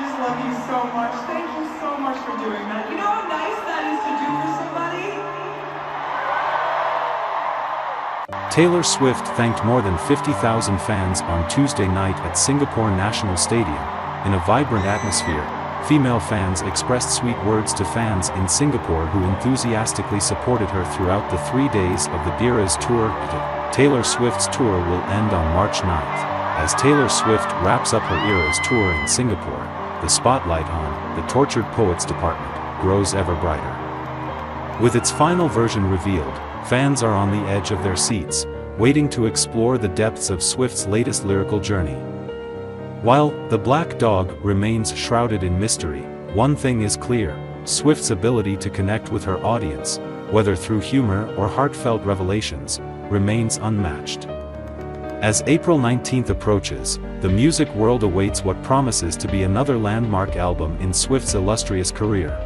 just love you so much. Thank you so much for doing that. You know how nice that is to do for somebody? Taylor Swift thanked more than 50,000 fans on Tuesday night at Singapore National Stadium. In a vibrant atmosphere, female fans expressed sweet words to fans in Singapore who enthusiastically supported her throughout the three days of the Eras tour. Taylor Swift's tour will end on March 9th. As Taylor Swift wraps up her Eras tour in Singapore, the spotlight on the Tortured Poets department grows ever brighter. With its final version revealed, fans are on the edge of their seats, waiting to explore the depths of Swift's latest lyrical journey. While The Black Dog remains shrouded in mystery, one thing is clear Swift's ability to connect with her audience, whether through humor or heartfelt revelations, remains unmatched. As April 19th approaches, the music world awaits what promises to be another landmark album in Swift's illustrious career.